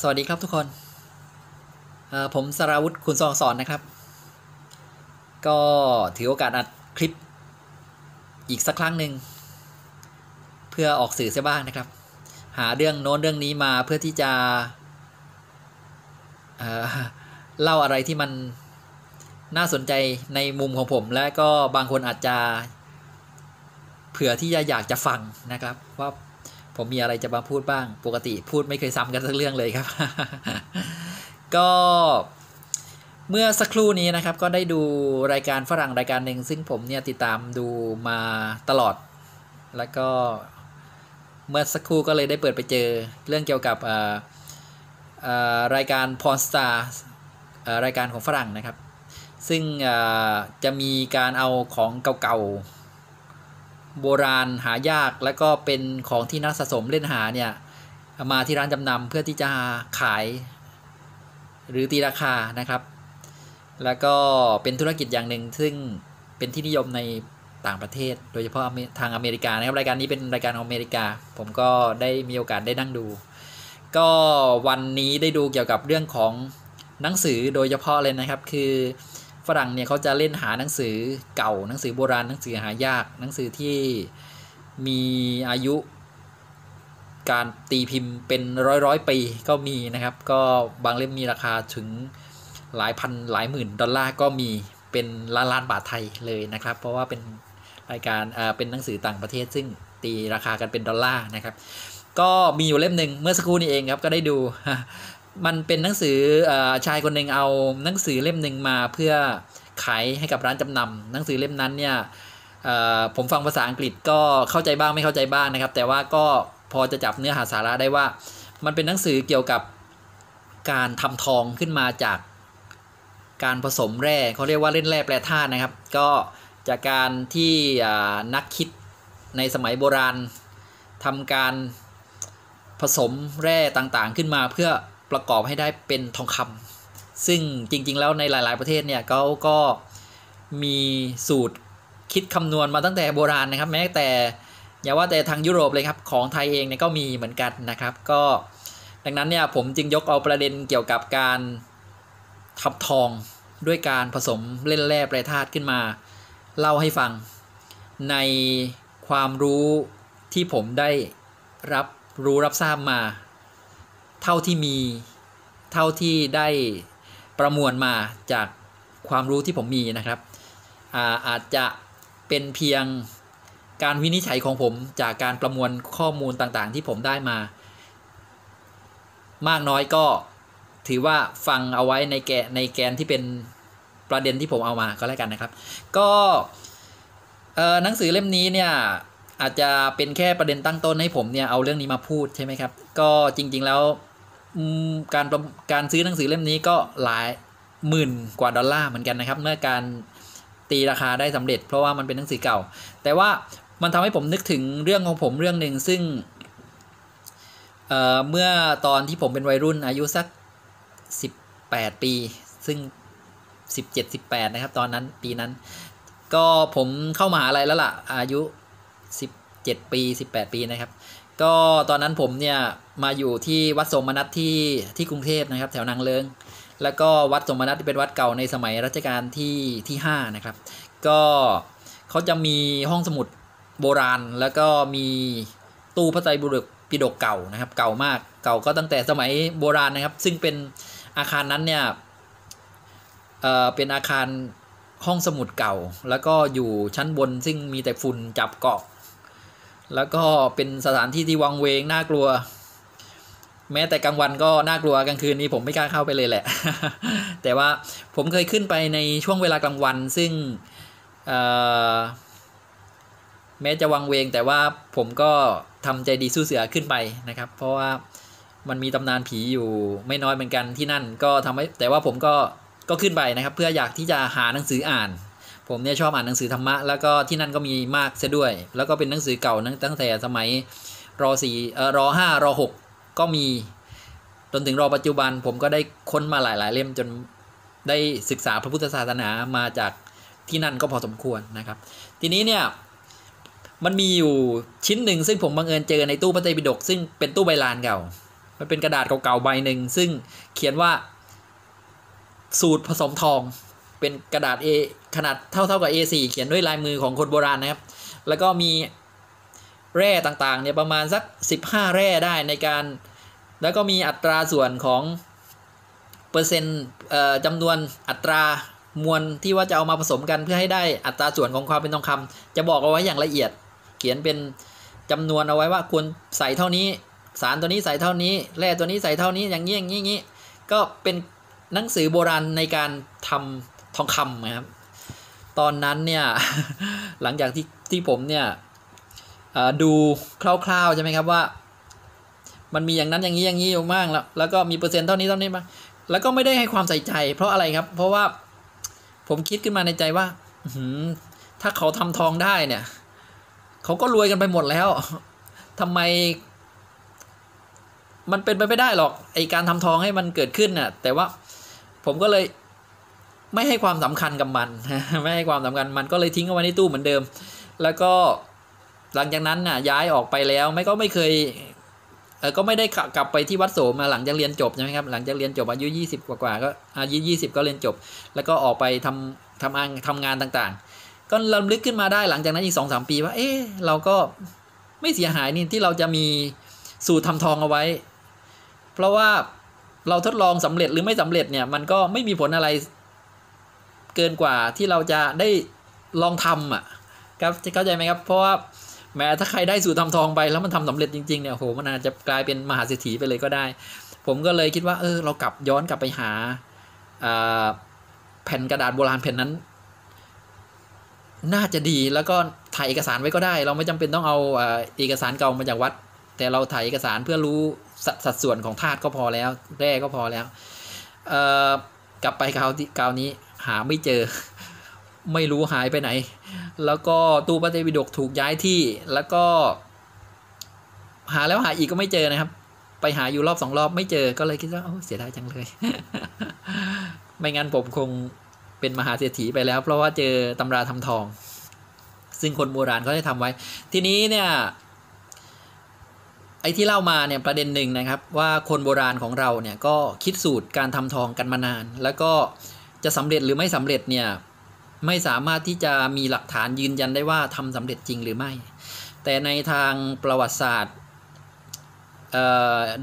สวัสดีครับทุกคน ผมสราวุธคุณซองสอนนะครับ ก็ถือโอกาสอัดคลิปอีกสักครั้งหนึ่งเพื่อออกสื่อเสียบ้างนะครับ หาเรื่องโน้นเรื่องนี้มาเพื่อที่จะเเล่าอะไรที่มันน่าสนใจในมุมของผม และก็บางคนอาจจะเผื่อที่จะอยากจะฟังนะครับว่า ผมมีอะไรจะมาพูดบ้าง ปกติพูดไม่เคยซ้ำกันสักเรื่องเลยครับ ก็เมื่อสักครู่นี้นะครับก็ได้ดูรายการฝรั่งรายการหนึ่งซึ่งผมเนี่ยติดตามดูมาตลอด แล้วก็เมื่อสักครู่ก็เลยได้เปิดไปเจอเรื่องเกี่ยวกับอ่อรายการพรสตาร์รายการของฝรั่งนะครับ ซึ่งจะมีการเอาของเก่าๆ โบราณหายากแล้วก็เป็นของที่นักสะสมเล่นหาเนี่ยมาที่ร้านจำนำเพื่อที่จะขายหรือตีราคานะครับ แล้วก็เป็นธุรกิจอย่างหนึ่งซึ่งเป็นที่นิยมในต่างประเทศ โดยเฉพาะทางอเมริกานะครับรายการนี้เป็นรายการของอเมริกา ผมก็ได้มีโอกาสได้นั่งดู ก็วันนี้ได้ดูเกี่ยวกับเรื่องของหนังสือโดยเฉพาะเลยนะครับ คือ ฝรั่งเนี่ยเขาจะเล่นหาหนังสือเก่าหนังสือโบราณหนังสือหายากหนังสือที่มีอายุการตีพิมพ์เป็นร้อยร้อยปีก็มีนะครับ ก็บางเล่มมีราคาถึงหลายพันหลายหมื่นดอลลาร์ก็มีเป็นล้านล้านบาทไทยเลยนะครับ เพราะว่าเป็นรายการเอ่อเป็นหนังสือต่างประเทศ ซึ่งตีราคากันเป็นดอลลาร์นะครับ ก็มีอยู่เล่มหนึ่งเมื่อสักครู่นี้เองครับก็ได้ดู มันเป็นหนังสืออชายคนหนึ่งเอาหนังสือเล่มหนึ่งมาเพื่อขายให้กับร้านจำนำหนังสือเล่มนั้นเนี่ยผมฟังภาษาอังกฤษก็เข้าใจบ้างไม่เข้าใจบ้างนะครับ แต่ว่าก็พอจะจับเนื้อหาสาระได้ว่า มันเป็นหนังสือเกี่ยวกับการทำทองขึ้นมาจากการผสมแร่เขาเรียกว่าเล่นแร่แปรธาตุนะครับ ก็จากการที่นักคิดในสมัยโบราณทำการผสมแร่ต่างๆขึ้นมาเพื่อ ประกอบให้ได้เป็นทองคำซึ่งจริง ๆ แล้วในหลาย ๆ ประเทศเนี่ยเขาก็มีสูตรคิดคำนวณมาตั้งแต่โบราณนะครับ แม้แต่อย่าว่าแต่ทางยุโรปเลยครับของไทยเองเนี่ยก็มีเหมือนกันนะครับ ก็ดังนั้นเนี่ยผมจึงยกเอาประเด็นเกี่ยวกับการทำทองด้วยการผสมเล่นแร่แปรธาตุขึ้นมา เล่าให้ฟัง ในความรู้ที่ผมได้รับรู้รับทราบมา เท่าที่มีเท่าที่ได้ประมวลมาจากความรู้ที่ผมมีนะครับอาอาจจะเป็นเพียงการวินิจฉัยของผมจากการประมวลข้อมูลต่างๆ ที่ผมได้มา มากน้อยก็ถือว่าฟังเอาไว้ในแกในแกนที่เป็นประเด็นที่ผมเอามาก็แล้วกันนะครับ ก็เอ่อหนังสือเล่มนี้เนี่ยอาจจะเป็นแค่ประเด็นตั้งต้นให้ผมเนี่ยเอาเรื่องนี้มาพูดใช่ไหมครับ ก็จริง ๆแล้ว การการซื้อหนังสือเล่มนี้ก็หลายหมื่นกว่าดอลลาร์เหมือนกันนะครับ เมื่อการตีราคาได้สำเร็จ เพราะว่ามันเป็นหนังสือเก่า แต่ว่ามันทำให้ผมนึกถึงเรื่องของผมเรื่องหนึ่งซึ่งเเมื่อตอนที่ผมเป็นวัยรุ่นอายุสัก 18 ปี ซึ่ง 17 18 นะครับ ตอนนั้นปีนั้น ก็ผมเข้ามาหาลัยแล้วล่ะ อายุ 17 ปี 18 ปีนะครับ ก็ตอนนั้นผมเนี่ยมาอยู่ที่วัดสมนัตที่ที่กรุงเทพนะครับ แถวนางเลิงแล้วก็วัดสมนัตที่เป็นวัดเก่าในสมัยรัชกาลที่ที่5นะครับ ก็เขาจะมีห้องสมุดโบราณ แล้วก็มีตู้พระไตรปิฎกปิฎกเก่านะครับ เก่ามากเก่าก็ตั้งแต่สมัยโบราณนะครับ ซึ่งเป็นอาคารนั้นเนี่ยเอ่อเป็นอาคารห้องสมุดเก่า แล้วก็อยู่ชั้นบนซึ่งมีแต่ฝุ่นจับเกาะ แล้วก็เป็นสถานที่ที่วังเวงน่ากลัว แม้แต่กลางวันก็น่ากลัวกลางคืนนี้ผมไม่กล้าเข้าไปเลยแหละ แต่ว่าผมเคยขึ้นไปในช่วงเวลากลางวัน ซึ่งแม้จะวังเวง แต่ว่าผมก็ทำใจดีสู้เสือขึ้นไปนะครับ เพราะว่ามันมีตำนานผีอยู่ไม่น้อยเหมือนกันที่นั่น ก็ทำให้แต่ว่าผมก็ก็ขึ้นไปนะครับ เพื่ออยากที่จะหาหนังสืออ่าน ผมเนี่ยชอบอ่านหนังสือธรรมะแล้วก็ที่นั่นก็มีมากเสียด้วย แล้วก็เป็นหนังสือเก่าตั้งแต่สมัยรสี่เออรห้ารหกก็มีจนถึงรอปัจจุบันผมก็ได้ค้นมาหลาย ๆ เล่มจนได้ศึกษาพระพุทธศาสนามาจากที่นั่นก็พอสมควรนะครับ ทีนี้เนี่ยมันมีอยู่ชิ้นหนึ่งซึ่งผมบังเอิญเจอในตู้พระไตรปิฎกซึ่งเป็นตู้ใบลานเก่า มันเป็นกระดาษเก่าๆใบหนึ่งซึ่งเขียนว่าสูตรผสมทองเป็นกระดาษ A ขนาดเท่าเท่ากับ A4 เขียนด้วยลายมือของคนโบราณนะครับ แล้วก็มีแร่ต่างๆเนี่ยประมาณสัก 15 แร่ได้ในการ แล้วก็มีอัตราส่วนของเปอร์เซ็นต์เอ่อจำนวนอัตรามวลที่ว่าจะเอามาผสมกันเพื่อให้ได้อัตราส่วนของความเป็นทองคำจะบอกเอาไว้อย่างละเอียด เขียนเป็นจำนวนเอาไว้ว่าควรใส่เท่านี้ สารตัวนี้ใส่เท่านี้แร่ตัวนี้ใส่เท่านี้อย่างนี้อย่างนี้อย่างนี้ก็เป็นหนังสือโบราณในการทำทองคำนะครับ ตอนนั้นเนี่ยหลังจากที่ที่ผมเนี่ยดูคร่าวๆใช่ไหมครับว่า มันมีอย่างนั้นอย่างนี้อย่างนี้อยู่มากแล้ว แล้วก็มีเปอร์เซ็นต์เท่านี้เท่านี้มาแล้วก็ไม่ได้ให้ความใส่ใจ เพราะอะไรครับ เพราะว่าผมคิดขึ้นมาในใจว่าอืถ้าเขาทำทองได้เนี่ย เขาก็รวยกันไปหมดแล้วทำไม มันเป็นไปไม่ได้หรอกไอการทำทองให้มันเกิดขึ้นน่ะ แต่ว่าผมก็เลย ไม่ให้ความสำคัญกับมัน ไม่ให้ความสำคัญมันก็เลยทิ้งเอาไว้ในตู้เหมือนเดิม แล้วก็หลังจากนั้นน่ะย้ายออกไปแล้วไม่ก็ไม่เคยเออก็ไม่ได้กลับไปที่วัดโสมมาหลังจากเรียนจบใช่ไหมครับหลังจากเรียนจบอายุ 20 กว่าๆก็อายุ 20 ก็เรียนจบ แล้วก็ออกไปทำทำงานทำงานต่างๆ ก็ลำลึกขึ้นมาได้หลังจากนั้นอีกสองสามปีว่า เอ๊ะเราก็ไม่เสียหายนี่ที่เราจะมีสูตรทำทองเอาไว้ เพราะว่าเราทดลองสำเร็จหรือไม่สำเร็จเนี่ยมันก็ไม่มีผลอะไร เกินกว่าที่เราจะได้ลองทำอะครับเข้าใจไหมครับ เพราะว่าแม้ถ้าใครได้สูตรทำทองไปแล้วมันทำสำเร็จจริงๆเนี่ยโหมันอาจจะกลายเป็นมหาเศรษฐีไปเลยก็ได้ ผมก็เลยคิดว่า เออ เรากลับย้อนกลับไปหาแผ่นกระดาษโบราณแผ่นนั้น น่าจะดีแล้วก็ถ่ายเอกสารไว้ก็ได้ เราไม่จำเป็นต้องเอาเอกสารเก่ามาจากวัด แต่เราถ่ายเอกสารเพื่อรู้สสัดส่วนของธาตุก็พอแล้ว แร่ก็พอแล้วกลับไปคราวที่คราวนี้ หาไม่เจอ ไม่รู้หายไปไหน แล้วก็ตู้พระเตวิดกถูกย้ายที่ แล้วก็ หาแล้วหาอีกก็ไม่เจอนะครับ ไปหาอยู่รอบสองรอบไม่เจอ ก็เลยคิดว่าเสียดายจังเลย ไม่งั้นผมคงเป็นมหาเศรษฐีไปแล้ว เพราะว่าเจอตำราทำทอง ซึ่งคนโบราณเขาได้ทำไว้ ทีนี้เนี่ยไอ้ที่เล่ามาเนี่ยประเด็นหนึ่งนะครับว่าคนโบราณของเราเนี่ยก็คิดสูตรการทำทองกันมานาน แล้วก็ จะสำเร็จหรือไม่สำเร็จเนี่ยไม่สามารถที่จะมีหลักฐานยืนยันได้ว่าทำสำเร็จจริงหรือไม่ แต่ในทางประวัติศาสตร์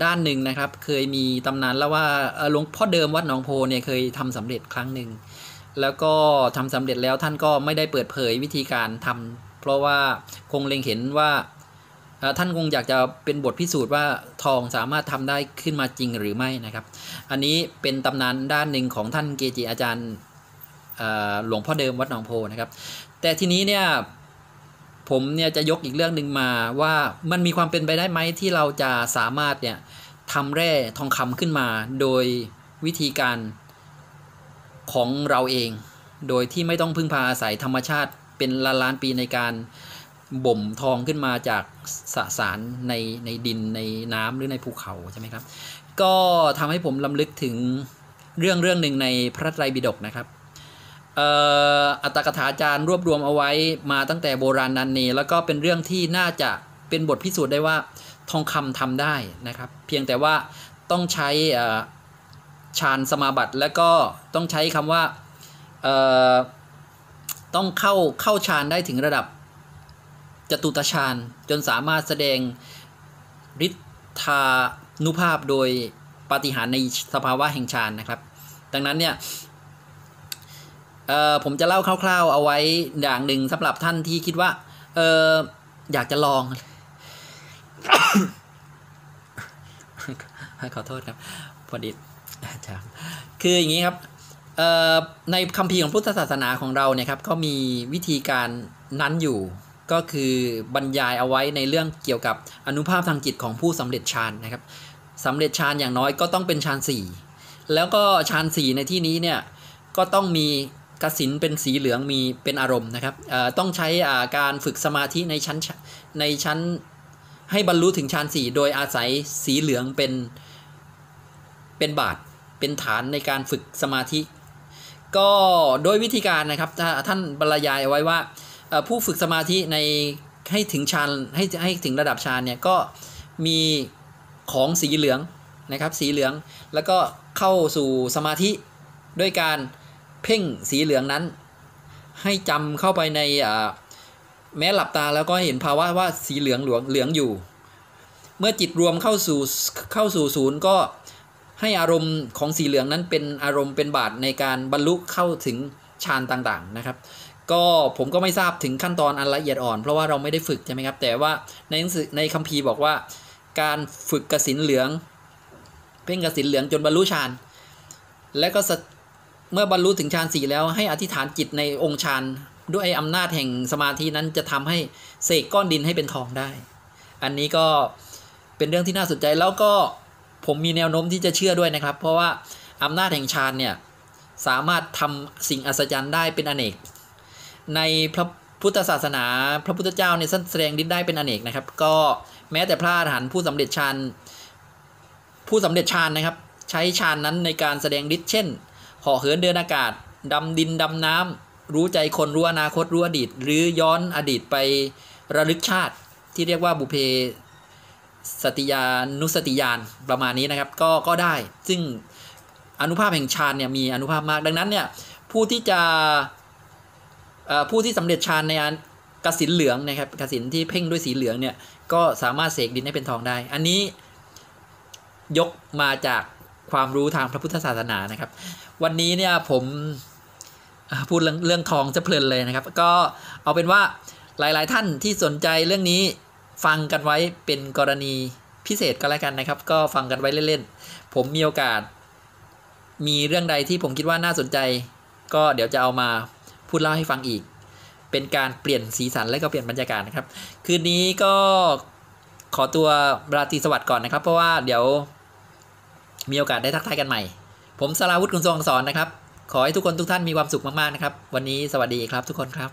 ด้านหนึ่งนะครับ เคยมีตำนานแล้วว่าหลวงพ่อเดิมวัดหนองโพเนี่ยเคยทำสำเร็จครั้งหนึ่งแล้วก็ทำสำเร็จแล้วท่านก็ไม่ได้เปิดเผยวิธีการทำเพราะว่าคงเล็งเห็นว่า ท่านคงอยากจะเป็นบทพิสูจน์ว่าทองสามารถทำได้ขึ้นมาจริงหรือไม่นะครับ อันนี้เป็นตำนานด้านหนึ่งของท่านเกจิอาจารย์หลวงพ่อเดิมวัดหนองโพนะครับ แต่ทีนี้เนี่ยผมเนี่ยจะยกอีกเรื่องหนึ่งมาว่ามันมีความเป็นไปได้ไหมที่เราจะสามารถเนี่ยทำแร่ทองคำขึ้นมา โดยวิธีการของเราเอง โดยที่ไม่ต้องพึ่งพาอาศัยธรรมชาติเป็นล้านล้านๆปีในการ บ่มทองขึ้นมาจากสสารในในดินในน้ำหรือในภูเขาใช่ไหมครับ ก็ทำให้ผมลำลึกถึงเรื่องเรื่องหนึ่งในพระไตรปิฎกนะครับอัตถกถาจารย์รวบรวมเอาไว้มาตั้งแต่โบราณนันเนแล้วก็เป็นเรื่องที่น่าจะเป็นบทพิสูจน์ได้ว่าทองคำทำได้นะครับ เพียงแต่ว่าต้องใช้ฌานสมาบัติแล้วก็ต้องใช้คำว่าต้องเข้าเข้าฌานได้ถึงระดับ จตุตฌานจนสามารถแสดงฤทธานุภาพโดยปาฏิหาริย์ในสภาวะแห่งฌานนะครับ ดังนั้นเนี่ยผมจะเล่าคร่าว ๆ เอาไว้อย่างหนึ่งสำหรับท่านที่คิดว่าเอออยากจะลองขอโทษครับพอดีอาจารย์คืออย่างนี้ครับในคัมภีร์ของพุทธศาสนาของเราเนี่ยครับก็มีวิธีการนั้นอยู่ ก็คือบรรยายเอาไว้ในเรื่องเกี่ยวกับอนุภาพทางจิตของผู้สำเร็จฌานนะครับสำเร็จฌานอย่างน้อยก็ต้องเป็นฌานสี่แล้วก็ฌานสี่ในที่นี้เนี่ยก็ต้องมีกสินเป็นสีเหลืองมีเป็นอารมณ์นะครับต้องใช้อ่าการฝึกสมาธิในชั้นในชั้นให้บรรลุถึงฌานสี่โดยอาศัยสีเหลืองเป็นเป็นบาทเป็นฐานในการฝึกสมาธิ ก็โดยวิธีการนะครับถ้าท่านบรรยายเอาไว้ว่า ผู้ฝึกสมาธิในให้ถึงฌานให้ให้ถึงระดับฌานเนี่ยก็มีของสีเหลืองนะครับสีเหลืองแล้วก็เข้าสู่สมาธิด้วยการเพ่งสีเหลืองนั้น ให้จำเข้าไปในแม้หลับตาแล้วก็เห็นภาวะว่าสีเหลืองหลวงเหลืองอยู่ เมื่อจิตรวมเข้าสู่เข้าสู่ศูนย์ก็ให้อารมณ์ของสีเหลืองนั้นเป็นอารมณ์เป็นบาทในการบรรลุเข้าถึงฌานต่างๆนะครับ ก็ผมก็ไม่ทราบถึงขั้นตอนอันละเอียดอ่อน เพราะว่าเราไม่ได้ฝึกใช่ไหมครับ แต่ว่าในหนังสือในคัมภีร์บอกว่า การฝึกกสินเหลือง เพ่งกสินเหลืองจนบรรลุฌานและก็เมื่อบรรลุถึงฌานสี่แล้วให้อธิษฐานจิตในองค์ฌานด้วยอำนาจแห่งสมาธินั้นจะทำให้เสกก้อนดินให้เป็นทองได้ อันนี้ก็เป็นเรื่องที่น่าสนใจแล้วก็ผมมีแนวโน้มที่จะเชื่อด้วยนะครับ เพราะว่าอำนาจแห่งฌานเนี่ยสามารถทำสิ่งอัศจรรย์ได้เป็นอเนก ในพระพุทธศาสนาพระพุทธเจ้าเนี่ยแสดงฤทธิ์ได้เป็นอเนกนะครับ ก็แม้แต่พระอรหันต์ผู้สำเร็จฌานผู้สำเร็จฌานนะครับ ใช้ฌานนั้นในการแสดงฤทธิ์เช่นเหาะเหินเดินอากาศดำดินดำน้ำรู้ใจคนรู้อนาคตรู้อดีต หรือย้อนอดีตไประลึกชาติที่เรียกว่าบุเพสติยานุสติยานประมาณนี้นะครับก็ก็ได้ ซึ่งอนุภาพแห่งฌานเนี่ยมีอนุภาพมากดังนั้นเนี่ยผู้ที่จะ ผู้ที่สำเร็จฌานในอันกสินเหลืองนะครับกสินที่เพ่งด้วยสีเหลืองเนี่ยก็สามารถเสกดินให้เป็นทองได้ อันนี้ยกมาจากความรู้ทางพระพุทธศาสนานะครับ วันนี้เนี่ยผมพูดเรื่องเรื่องทองจะเพลินเลยนะครับ ก็เอาเป็นว่าหลาย ๆ ท่านที่สนใจเรื่องนี้ฟังกันไว้เป็นกรณีพิเศษก็แล้วกันนะครับ ก็ฟังกันไว้เล่น ๆ ผมมีโอกาส มีเรื่องใดที่ผมคิดว่าน่าสนใจ ก็เดี๋ยวจะเอามา พูดเล่าให้ฟังอีก เป็นการเปลี่ยนสีสันและก็เปลี่ยนบรรยากาศนะครับ คืนนี้ก็ขอตัวราตรีสวัสดิ์ก่อนนะครับ เพราะว่าเดี๋ยวมีโอกาสได้ทักทายกันใหม่ ผมสราวุฒิคุณทรงสอนนะครับ ขอให้ทุกคนทุกท่านมีความสุขมากๆนะครับ วันนี้สวัสดีครับทุกคนครับ